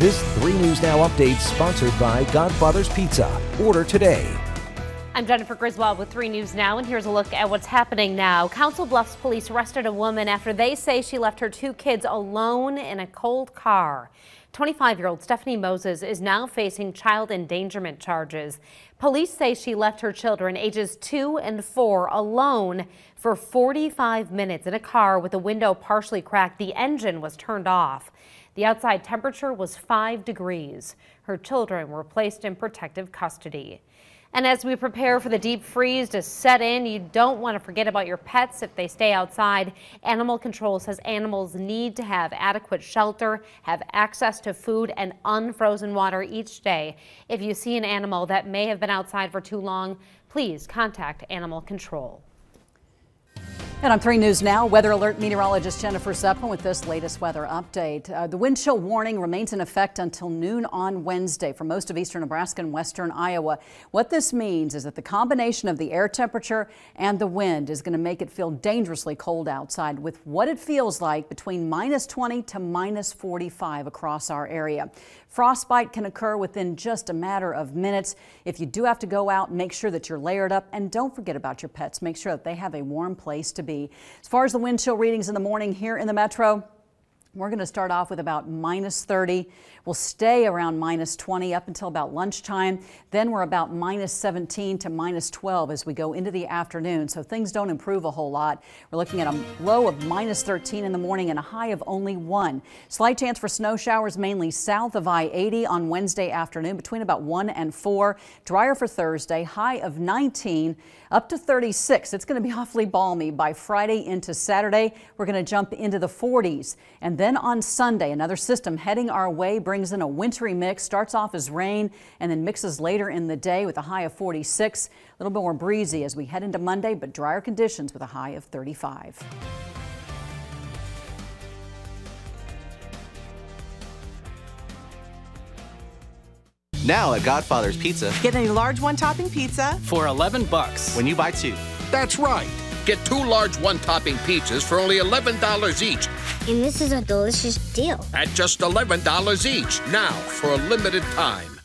This 3 News Now update sponsored by Godfather's Pizza. Order today. I'm Jennifer Griswold with 3 News Now, and here's a look at what's happening now. Council Bluffs police arrested a woman after they say she left her two kids alone in a cold car. 25-year-old Stephanie Moses is now facing child endangerment charges. Police say she left her children ages 2 and 4 alone for 45 minutes in a car with the window partially cracked. The engine was turned off. The outside temperature was 5 degrees. Her children were placed in protective custody. And as we prepare for the deep freeze to set in, you don't want to forget about your pets if they stay outside. Animal Control says animals need to have adequate shelter, have access to food and unfrozen water each day. If you see an animal that may have been outside for too long, please contact Animal Control. And on 3 News Now, Weather Alert meteorologist Jennifer Zeplin with this latest weather update. Uh, the wind chill warning remains in effect until noon on Wednesday for most of eastern Nebraska and western Iowa. What this means is that the combination of the air temperature and the wind is going to make it feel dangerously cold outside with what it feels like between minus 20 to minus 45 across our area. Frostbite can occur within just a matter of minutes. If you do have to go out, make sure that you're layered up and don't forget about your pets. Make sure that they have a warm place to be. As far as the wind chill readings in the morning here in the metro, we're going to start off with about minus 30. We'll stay around minus 20 up until about lunchtime. Then we're about minus 17 to minus 12 as we go into the afternoon. So things don't improve a whole lot. We're looking at a low of minus 13 in the morning and a high of only one. Slight chance for snow showers mainly south of I-80 on Wednesday afternoon between about 1 and 4. Drier for Thursday, high of 19 up to 36. It's going to be awfully balmy by Friday into Saturday. We're going to jump into the 40s. And then on Sunday, another system heading our way brings in a wintry mix, starts off as rain and then mixes later in the day with a high of 46. A little bit more breezy as we head into Monday, but drier conditions with a high of 35. Now at Godfather's Pizza, get a large one-topping pizza for 11 bucks when you buy two. That's right. Get two large one-topping pizzas for only $11 each. And this is a delicious deal. At just $11 each, now for a limited time.